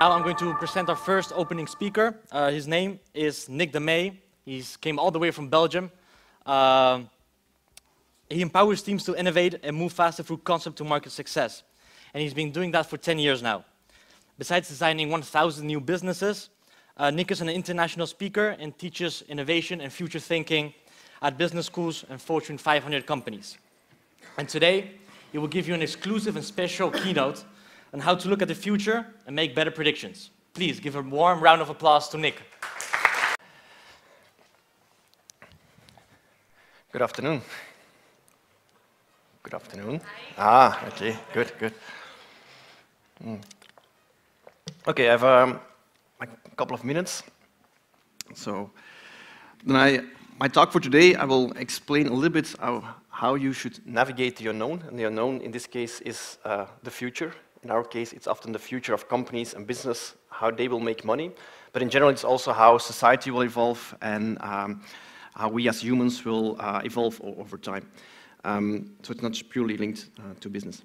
Now I'm going to present our first opening speaker. Uh, his name is Nick de Mey. He came all the way from Belgium. Uh, he empowers teams to innovate and move faster through concept to market success. And he's been doing that for 10 years now. Besides designing 1,000 new businesses, uh, Nick is an international speaker and teaches innovation and future thinking at business schools and Fortune 500 companies. And today, he will give you an exclusive and special keynote on how to look at the future and make better predictions. Please give a warm round of applause to Nick. Good afternoon. Good afternoon. Hi. Ah, okay, good, good. Mm. Okay, I have um, a couple of minutes. So, then I, my talk for today, I will explain a little bit how, how you should navigate the unknown. And the unknown in this case is uh, the future. In our case, it's often the future of companies and business, how they will make money. But in general, it's also how society will evolve and um, how we as humans will uh, evolve over time. Um, so it's not purely linked uh, to business.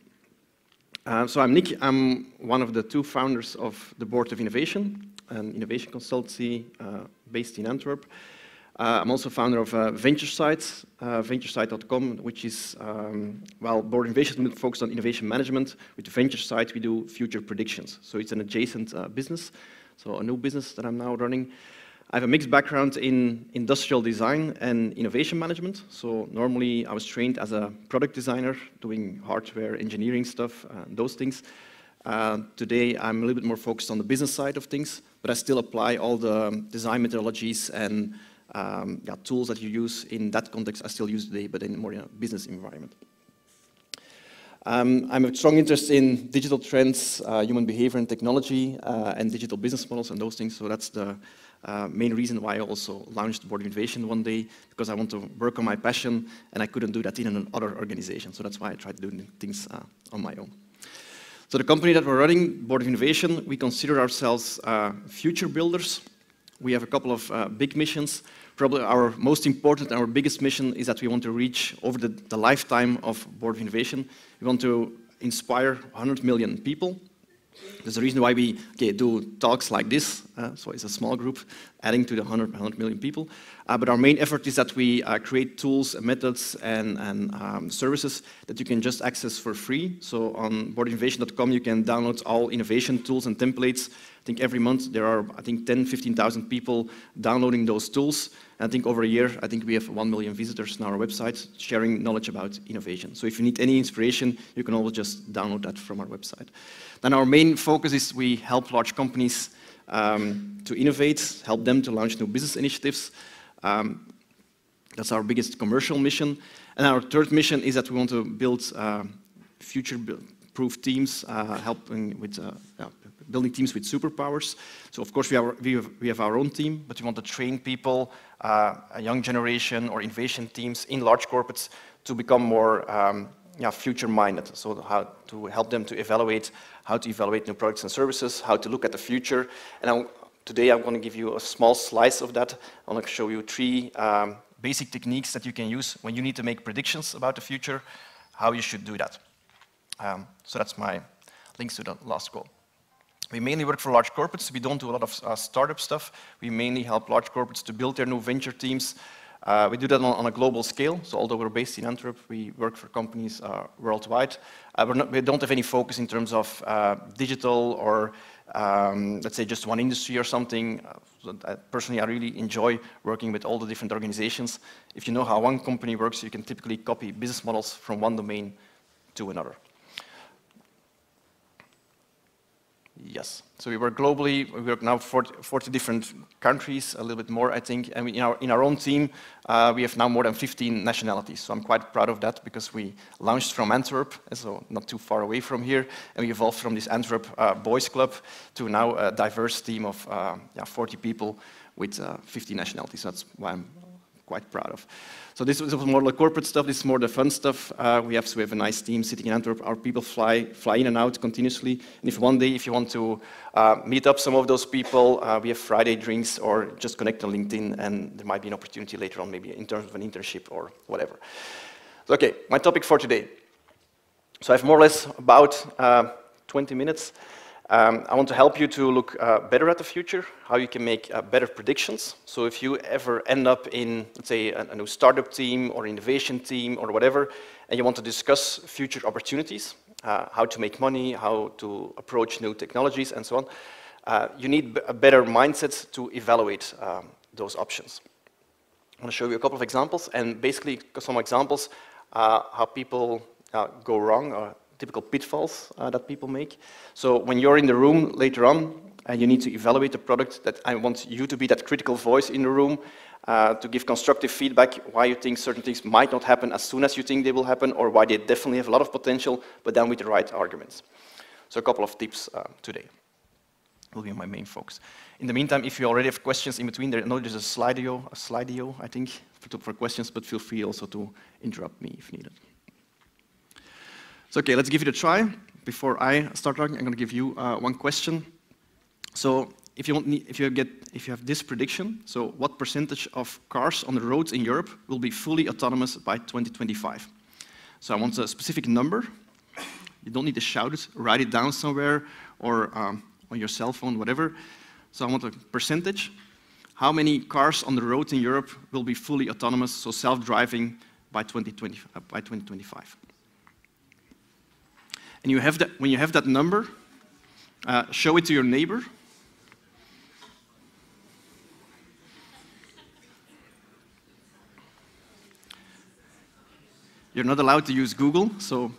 Uh, so I'm Nick. I'm one of the two founders of the Board of Innovation, an innovation consultancy uh, based in Antwerp. Uh, I'm also founder of uh, VentureSite, uh, VentureSite.com, which is, um, well, Board Innovation is focused on innovation management. With VentureSite, we do future predictions. So it's an adjacent uh, business, so a new business that I'm now running. I have a mixed background in industrial design and innovation management. So normally I was trained as a product designer, doing hardware engineering stuff, uh, those things. Uh, today I'm a little bit more focused on the business side of things, but I still apply all the design methodologies and um, yeah, tools that you use in that context. I still use today, but in more in a business environment. Um, I'm a strong interest in digital trends, uh, human behavior and technology, uh, and digital business models and those things. So that's the uh, main reason why I also launched Board of Innovation one day, because I want to work on my passion, and I couldn't do that in another organization. So that's why I tried doing things uh, on my own. So the company that we're running, Board of Innovation, we consider ourselves uh, future builders. We have a couple of uh, big missions. Probably our most important our biggest mission is that we want to reach over the, the lifetime of Board of Innovation. We want to inspire 100 million people there's a reason why we okay, do talks like this, uh, so it's a small group adding to the 100, 100 million people. Uh, but our main effort is that we uh, create tools and methods and, and um, services that you can just access for free. So on boardinnovation.com you can download all innovation tools and templates. I think every month there are, I think, 10, 15,000 people downloading those tools. I think over a year, I think we have 1 million visitors on our website sharing knowledge about innovation. So if you need any inspiration, you can always just download that from our website. Then our main focus is we help large companies um, to innovate, help them to launch new business initiatives. Um, that's our biggest commercial mission. And our third mission is that we want to build uh, future-proof teams, uh, helping with uh, yeah, building teams with superpowers. So of course we, we, have, we have our own team, but we want to train people, a young generation or innovation teams in large corporates to become more um, yeah, future-minded. So how to help them to evaluate how to evaluate new products and services, how to look at the future. And I'm, today I'm going to give you a small slice of that. I want to show you three um, basic techniques that you can use when you need to make predictions about the future, how you should do that. Um, so that's my links to the last goal. We mainly work for large corporates. We don't do a lot of uh, startup stuff. We mainly help large corporates to build their new venture teams, uh, we do that on, on, a global scale, so although we're based in Antwerp, we work for companies uh, worldwide. Uh, not, we don't have any focus in terms of uh, digital or, um, let's say, just one industry or something. Uh, personally, I really enjoy working with all the different organizations. If you know how one company works, you can typically copy business models from one domain to another. Yes. So we work globally. We work now 40, 40 different countries, a little bit more, I think. And we, in, our, in our own team, uh, we have now more than 15 nationalities. So I'm quite proud of that because we launched from Antwerp, so not too far away from here. And we evolved from this Antwerp uh, boys club to now a diverse team of uh, yeah, 40 people with uh, 50 nationalities. That's why I'm quite proud of. So this was more the corporate stuff. This is more the fun stuff. Uh, we have so we have a nice team sitting in Antwerp. Our people fly fly in and out continuously. And if one day, if you want to uh, meet up some of those people, uh, we have Friday drinks or just connect on LinkedIn, and there might be an opportunity later on, maybe in terms of an internship or whatever. So, okay, my topic for today. So I have more or less about uh, 20 minutes. Um, I want to help you to look uh, better at the future, how you can make uh, better predictions. So if you ever end up in, let's say, a, a, new startup team or innovation team or whatever, and you want to discuss future opportunities, uh, how to make money, how to approach new technologies, and so on, uh, you need a better mindset to evaluate um, those options. I'm going to show you a couple of examples, and basically some examples uh, how people uh, go wrong, or typical pitfalls uh, that people make. So when you're in the room later on, and you need to evaluate the product, that I want you to be that critical voice in the room uh, to give constructive feedback why you think certain things might not happen as soon as you think they will happen, or why they definitely have a lot of potential, but then with the right arguments. So a couple of tips uh, today will be my main focus. In the meantime, if you already have questions in between, there, I know there's a Slido, a I think, for, for questions, but feel free also to interrupt me if needed. So, okay, let's give it a try. Before I start talking, I'm going to give you uh, one question. So, if you, need, if you, get, if you have this prediction, so what percentage of cars on the roads in Europe will be fully autonomous by 2025? So I want a specific number. You don't need to shout it, write it down somewhere, or um, on your cell phone, whatever. So I want a percentage. How many cars on the roads in Europe will be fully autonomous, so self-driving by, 2020, uh, by 2025? And you have that, when you have that number, uh, show it to your neighbor. You're not allowed to use Google, so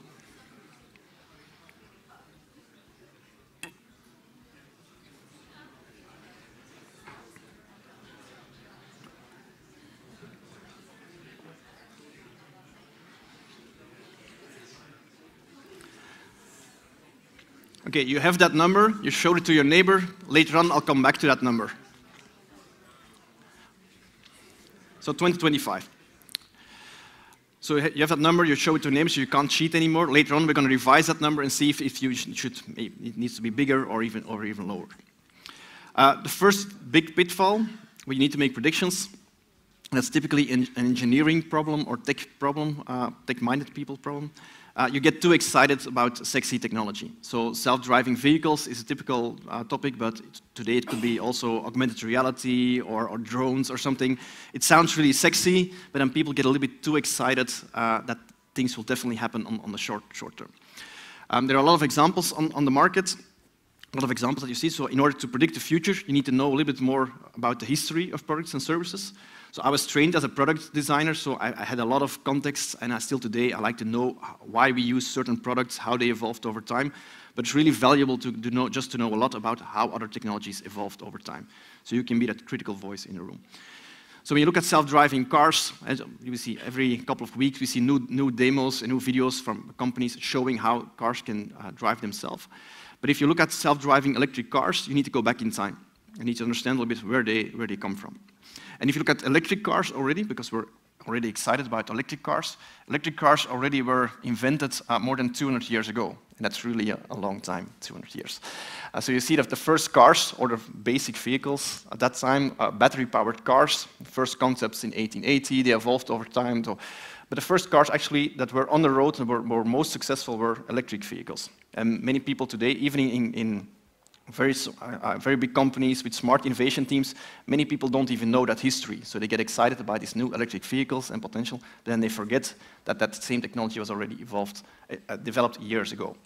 Okay, you have that number, you showed it to your neighbor. Later on, I'll come back to that number. So 2025. So you have that number, you show it to neighbor, so you can't cheat anymore. Later on, we're going to revise that number and see if, if you should, it needs to be bigger or even, or even lower. Uh, the first big pitfall, you need to make predictions, that's typically an engineering problem or tech problem, uh, tech-minded people problem uh, you get too excited about sexy technology. So self-driving vehicles is a typical uh, topic, but today it could be also augmented reality or, or, drones or something. It sounds really sexy, but then people get a little bit too excited uh, that things will definitely happen on, on the short, short term. Um, there are a lot of examples on, on the market a lot of examples that you see. So in order to predict the future, you need to know a little bit more about the history of products and services. So I was trained as a product designer, so I, I, had a lot of context, and I still today I like to know why we use certain products, how they evolved over time. But it's really valuable to, to know, just to know a lot about how other technologies evolved over time. So you can be that critical voice in the room. So when you look at self-driving cars, you see every couple of weeks, we see new, new demos and new videos from companies showing how cars can uh, drive themselves. But if you look at self-driving electric cars, you need to go back in time. You need to understand a little bit where they, where they come from. And if you look at electric cars already, because we're already excited about electric cars, electric cars already were invented uh, more than 200 years ago. And that's really a, a long time, 200 years. Uh, so you see that the first cars, or the basic vehicles at that time, uh, battery-powered cars, first concepts in 1880, they evolved over time. To, but the first cars actually that were on the road and were, were most successful were electric vehicles. And many people today, even in, in very, uh, uh, very big companies with smart innovation teams, many people don't even know that history. So they get excited about these new electric vehicles and potential, then they forget that that same technology was already evolved, uh, uh developed years ago.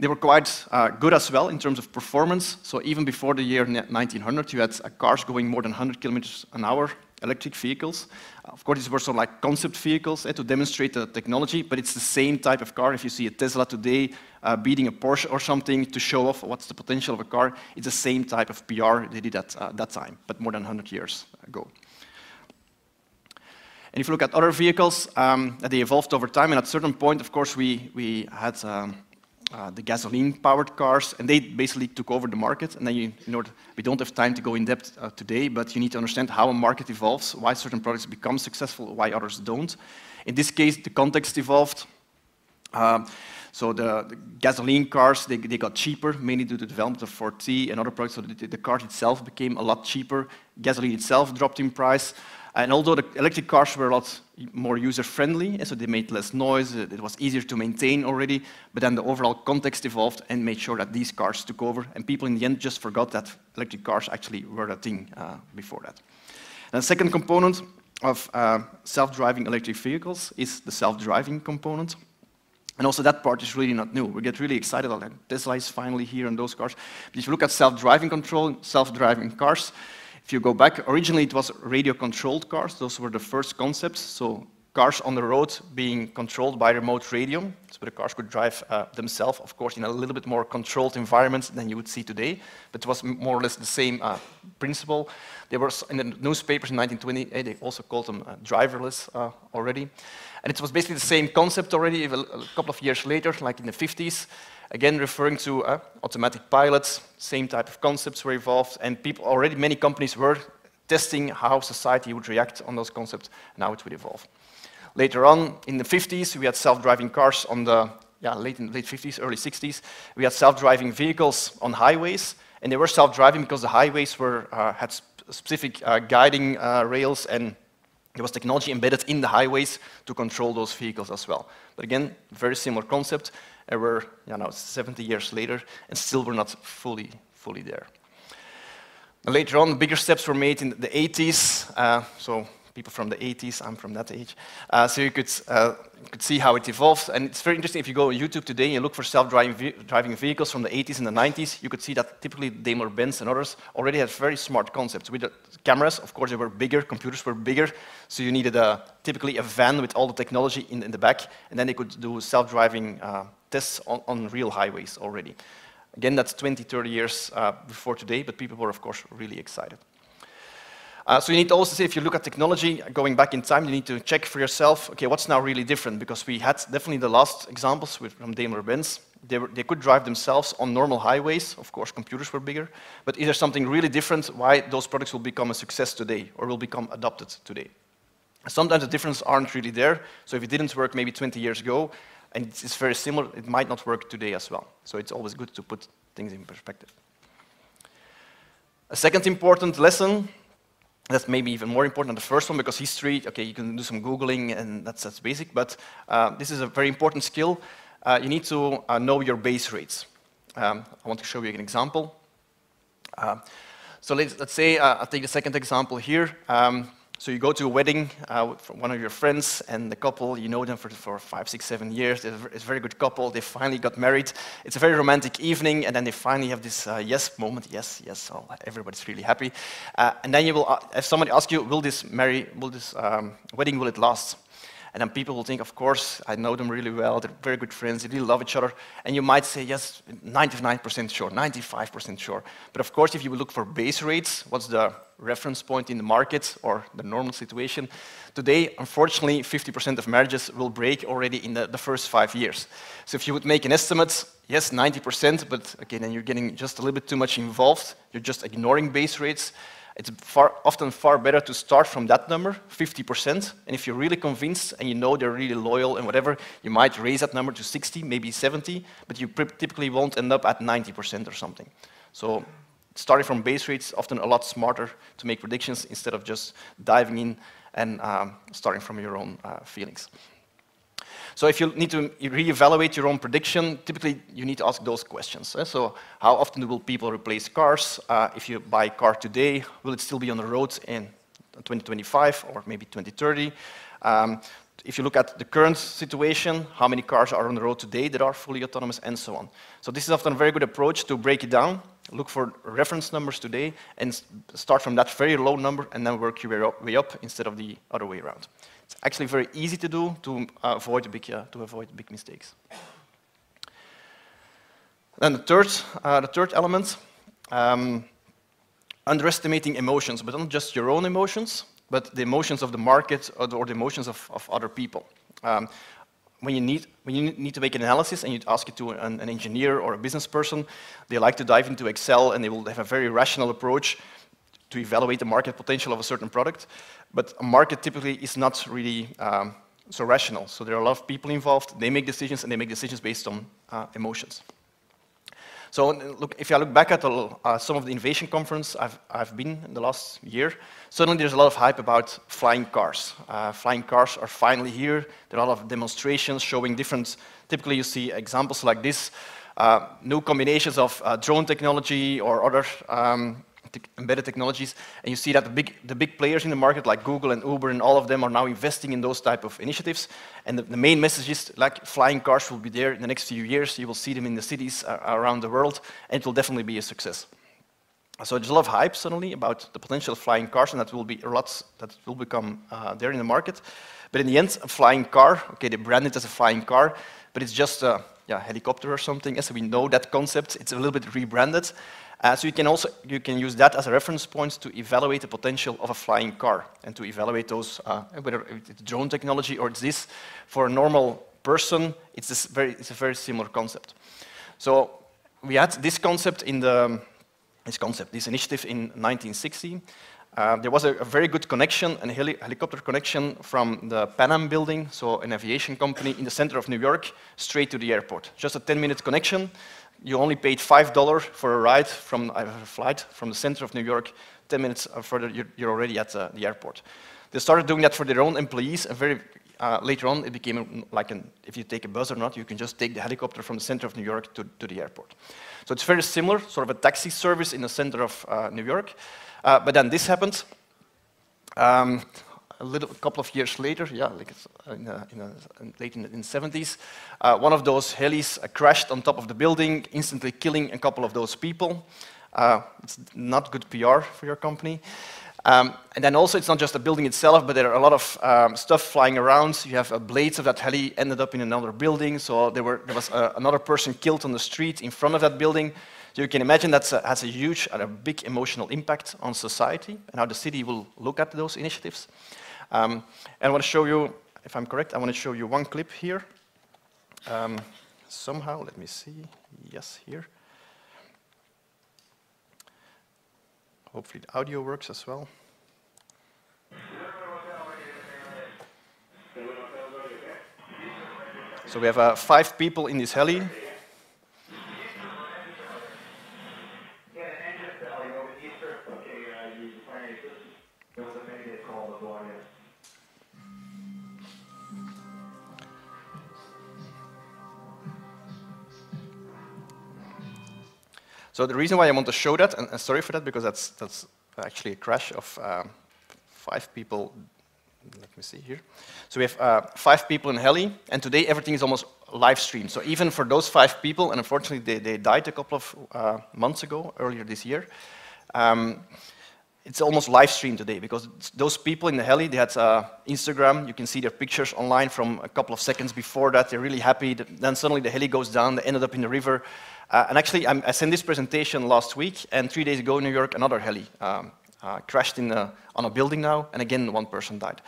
They were quite uh, good as well in terms of performance. So even before the year 1900, you had uh, cars going more than 100 kilometers an hour electric vehicles. Of course, these were sort of like concept vehicles eh, to demonstrate the technology, but it's the same type of car. If you see a Tesla today uh, beating a Porsche or something to show off what's the potential of a car, it's the same type of PR they did at uh, that time, but more than 100 years ago. And if you look at other vehicles, um, they evolved over time, and at a certain point, of course, we, we had um, uh, the gasoline-powered cars, and they basically took over the market. And then you, in order, we don't have time to go in depth uh, today, but you need to understand how a market evolves, why certain products become successful, why others don't. In this case, the context evolved. Um, so the, the, gasoline cars, they, they got cheaper, mainly due to the development of Ford T and other products. So the, the car itself became a lot cheaper. Gasoline itself dropped in price. And although the electric cars were a lot more user-friendly, so they made less noise, it was easier to maintain already, but then the overall context evolved and made sure that these cars took over, and people in the end just forgot that electric cars actually were a thing uh, before that. And the second component of uh, self-driving electric vehicles is the self-driving component. And also that part is really not new. We get really excited, like Tesla is finally here in those cars. But if you look at self-driving control, self-driving cars, if you go back, originally it was radio-controlled cars. Those were the first concepts. So cars on the road being controlled by remote radio, so the cars could drive uh, themselves, of course, in a little bit more controlled environment than you would see today, but it was more or less the same uh, principle. They were in the newspapers in 1920, eh, they also called them uh, driverless uh, already. And it was basically the same concept already a, couple of years later, like in the 50s, again referring to uh, automatic pilots, same type of concepts were evolved, and people already, many companies were testing how society would react on those concepts and how it would evolve. Later on, in the 50s, we had self-driving cars on the yeah, late, late 50s, early 60s. We had self-driving vehicles on highways, and they were self-driving because the highways were, uh, had specific uh, guiding uh, rails, and there was technology embedded in the highways to control those vehicles as well. But again, very similar concept, we're you know, 70 years later, and still we're not fully, fully there. And later on, bigger steps were made in the 80s, uh, so people from the 80s, I'm from that age. Uh, so you could, uh, could see how it evolved. And it's very interesting if you go on YouTube today and look for self-driving ve driving vehicles from the 80s and the 90s, you could see that typically Daimler-Benz and others already had very smart concepts. With the cameras, of course, they were bigger, computers were bigger, so you needed a, typically a van with all the technology in, in the back, and then they could do self-driving uh, tests on, on, real highways already. Again, that's 20, 30 years uh, before today, but people were, of course, really excited. Uh, so you need to also say, if you look at technology, going back in time, you need to check for yourself, okay, what's now really different? Because we had definitely the last examples with, from Daimler-Benz. They, they could drive themselves on normal highways. Of course, computers were bigger. But is there something really different why those products will become a success today or will become adopted today? Sometimes the differences aren't really there. So if it didn't work maybe 20 years ago, and it's very similar, it might not work today as well. So it's always good to put things in perspective. A second important lesson that's maybe even more important than the first one because history, okay, you can do some Googling and that's, that's basic, but uh, this is a very important skill. Uh, you need to uh, know your base rates. Um, I want to show you an example. Uh, so let's, let's say, uh, I'll take the second example here. Um, so you go to a wedding uh, one of your friends, and the couple, you know them for, for five, six, seven years. It's a very good couple. They finally got married. It's a very romantic evening, and then they finally have this uh, yes moment. Yes, yes. Oh, everybody's really happy. Uh, and then you will, uh, if somebody asks you, will this marry, will this um, wedding, will it last? And then people will think, of course, I know them really well, they're very good friends, they really love each other. And you might say, yes, 99% sure, 95% sure. But of course, if you look for base rates, what's the reference point in the market or the normal situation? Today, unfortunately, 50% of marriages will break already in the, the first five years. So if you would make an estimate, yes, 90%, but again, then you're getting just a little bit too much involved. You're just ignoring base rates it's far, often far better to start from that number, 50%. And if you're really convinced and you know they're really loyal and whatever, you might raise that number to 60, maybe 70, but you typically won't end up at 90% or something. So starting from base rates often a lot smarter to make predictions instead of just diving in and um, starting from your own uh, feelings. So if you need to reevaluate your own prediction, typically you need to ask those questions. Eh? So how often will people replace cars? Uh, if you buy a car today, will it still be on the road in 2025 or maybe 2030? Um, if you look at the current situation, how many cars are on the road today that are fully autonomous, and so on. So this is often a very good approach to break it down, look for reference numbers today, and start from that very low number, and then work your way up, instead of the other way around. It's actually very easy to do to uh, avoid big uh, to avoid big mistakes. Then the third, uh, the third element, um, underestimating emotions, but not just your own emotions, but the emotions of the market or the, or the emotions of, of, other people. Um, when you, need, when you need to make an analysis and you ask it to an, an, engineer or a business person, they like to dive into Excel and they will have a very rational approach to evaluate the market potential of a certain product. But a market typically is not really um, so rational. So there are a lot of people involved. They make decisions, and they make decisions based on uh, emotions. So look, if I look back at uh, some of the innovation conference I've, I've been in the last year, suddenly there's a lot of hype about flying cars. Uh, flying cars are finally here. There are a lot of demonstrations showing different, typically you see examples like this, uh, new combinations of uh, drone technology or other um, embedded technologies, and you see that the big, the big players in the market, like Google and Uber and all of them, are now investing in those type of initiatives. And the, the main message is, like, flying cars will be there in the next few years. You will see them in the cities around the world, and it will definitely be a success. So there's a lot of hype suddenly about the potential of flying cars, and that will be a lot that will become uh, there in the market. But in the end, a flying car, okay, they brand it as a flying car, but it's just a yeah, helicopter or something. So we know that concept. It's a little bit rebranded. Uh, so you can also you can use that as a reference point to evaluate the potential of a flying car and to evaluate those uh, whether it's drone technology or it's this. For a normal person, it's, very, it's a very similar concept. So we had this concept in the this concept, this initiative in 1960. Uh, there was a, a, very good connection, a heli helicopter connection from the Pan Am building, so an aviation company in the center of New York, straight to the airport. Just a 10-minute connection you only paid $5 for a ride from a flight from the center of New York. 10 minutes further, you're, you're already at uh, the airport. They started doing that for their own employees, and very uh, later on, it became like an, if you take a bus or not, you can just take the helicopter from the center of New York to, to the airport. So it's very similar, sort of a taxi service in the center of uh, New York. Uh, but then this happened. Um, a little, a couple of years later, yeah, like in, a, in a, late in the, in 70s, uh, one of those helis uh, crashed on top of the building, instantly killing a couple of those people. Uh, it's not good PR for your company. Um, and then also, it's not just the building itself, but there are a lot of um, stuff flying around. You have uh, blades of that heli ended up in another building, so there, were, there was uh, another person killed on the street in front of that building. So you can imagine that has a huge and a big emotional impact on society and how the city will look at those initiatives. Um, and I want to show you, if I'm correct, I want to show you one clip here. Um, somehow, let me see. Yes, here. Hopefully the audio works as well. So we have uh, five people in this heli. So the reason why I want to show that, and, and sorry for that, because that's, that's actually a crash of um, five people. Let me see here. So we have uh, five people in heli, and today everything is almost live streamed. So even for those five people, and unfortunately they, they died a couple of uh, months ago, earlier this year, um, it's almost live streamed today because those people in the heli, they had uh, Instagram. You can see their pictures online from a couple of seconds before that. They're really happy. Then suddenly the heli goes down. They ended up in the river. Uh, and actually, I'm, i sent this presentation last week, and three days ago in New York, another heli um, uh, crashed in a, on a building now, and again, one person died.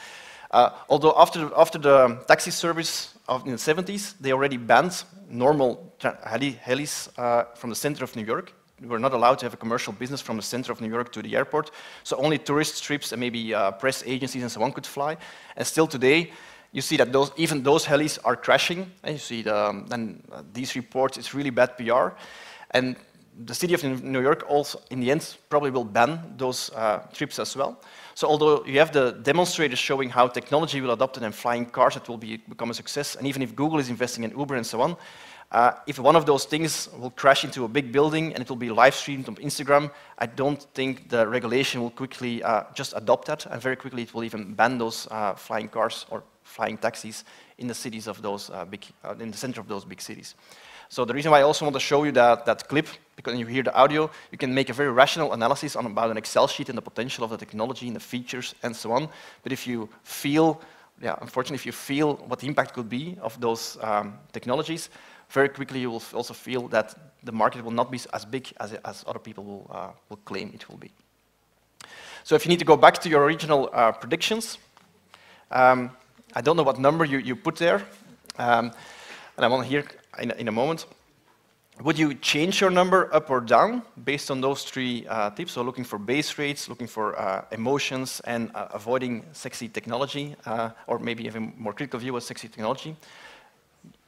Uh, although after, after the taxi service of, in the 70s, they already banned normal heli, helis uh, from the center of New York. We were not allowed to have a commercial business from the center of New York to the airport, so only tourist trips and maybe uh, press agencies and so on could fly. And still today, you see that those, even those helis are crashing. And you see the, um, uh, these reports, it's really bad PR. And the city of New York also, in the end, probably will ban those uh, trips as well. So although you have the demonstrators showing how technology will adopt it and flying cars that will be, become a success, and even if Google is investing in Uber and so on, uh, if one of those things will crash into a big building and it will be live streamed on Instagram, I don't think the regulation will quickly uh, just adopt that, and very quickly it will even ban those uh, flying cars or flying taxis in the cities of those uh, big, uh, in the center of those big cities. So the reason why I also want to show you that, that clip, because when you hear the audio, you can make a very rational analysis on about an Excel sheet and the potential of the technology and the features and so on. But if you feel, yeah, unfortunately, if you feel what the impact could be of those um, technologies, very quickly you will also feel that the market will not be as big as, as other people will, uh, will claim it will be. So if you need to go back to your original uh, predictions, um, I don't know what number you, you put there, um, and I want to hear in, in, a moment. Would you change your number up or down based on those three uh, tips? So looking for base rates, looking for uh, emotions, and uh, avoiding sexy technology, uh, or maybe even more critical view of sexy technology.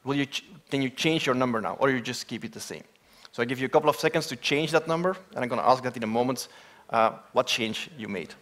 Will you can you change your number now, or you just keep it the same? So I give you a couple of seconds to change that number, and I'm going to ask that in a moment uh, what change you made.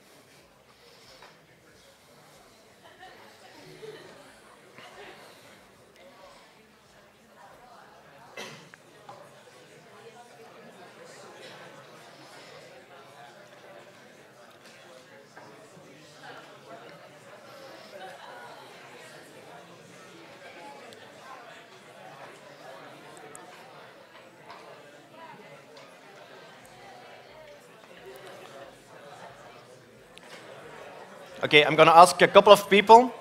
Okay, I'm going to ask a couple of people.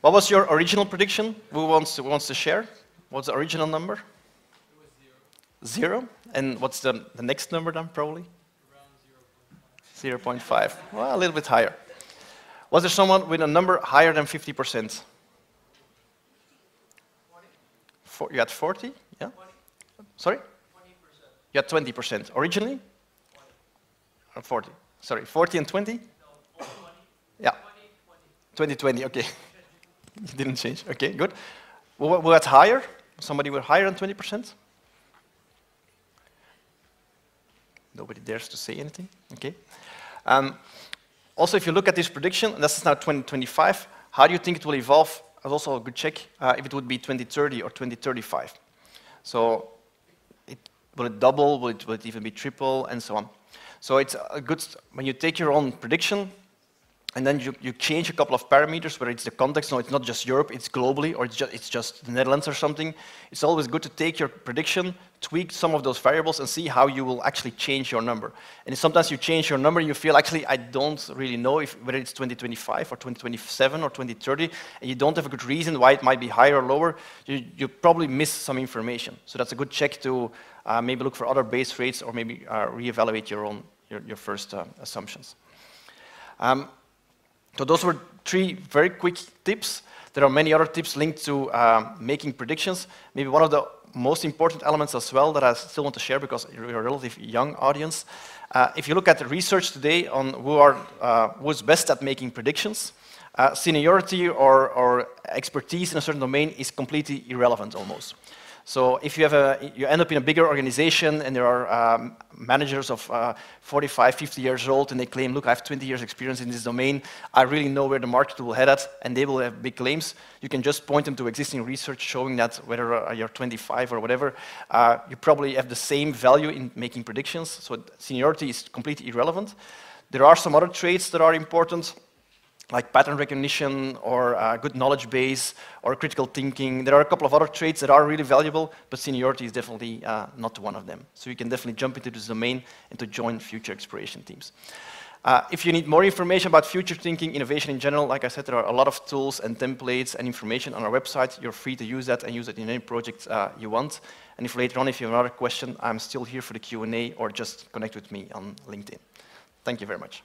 What was your original prediction? Who wants to, who wants to share? What's the original number? Zero. zero. And what's the, the next number then, probably? Around 0 0.5. Well, a little bit higher. Was there someone with a number higher than 50%? For, you had 40? Yeah? 20. Sorry? 20%. You had 20%. Originally? 20. 40. Sorry, 40 and 20? 2020, okay. didn't change. Okay, good. Well, that higher? Somebody were higher than 20%? Nobody dares to say anything. Okay. Um, also, if you look at this prediction, this is now 2025, how do you think it will evolve? That's also a good check uh, if it would be 2030 or 2035. So, it, will it double? Will it, will it even be triple? And so on. So it's a good, when you take your own prediction, and then you, you change a couple of parameters, whether it's the context, no, it's not just Europe, it's globally, or it's just, it's just the Netherlands or something. It's always good to take your prediction, tweak some of those variables, and see how you will actually change your number. And sometimes you change your number, and you feel, actually, I don't really know if, whether it's 2025 or 2027 or 2030, and you don't have a good reason why it might be higher or lower, you, you probably miss some information. So that's a good check to uh, maybe look for other base rates or maybe uh, reevaluate your own, your, your first uh, assumptions. Um, so those were three very quick tips. There are many other tips linked to uh, making predictions. Maybe one of the most important elements as well that I still want to share because you're a relatively young audience. Uh, if you look at the research today on who are uh, who's best at making predictions, uh, seniority or, or expertise in a certain domain is completely irrelevant almost. So if you, have a, you end up in a bigger organization and there are um, managers of uh, 45, 50 years old and they claim, look, I have 20 years experience in this domain, I really know where the market will head at, and they will have big claims, you can just point them to existing research showing that whether uh, you're 25 or whatever, uh, you probably have the same value in making predictions, so seniority is completely irrelevant. There are some other traits that are important like pattern recognition or good knowledge base or critical thinking. There are a couple of other traits that are really valuable, but seniority is definitely uh, not one of them. So you can definitely jump into this domain and to join future exploration teams. Uh, if you need more information about future thinking, innovation in general, like I said, there are a lot of tools and templates and information on our website. You're free to use that and use it in any project uh, you want. And if later on, if you have another question, I'm still here for the Q&A or just connect with me on LinkedIn. Thank you very much.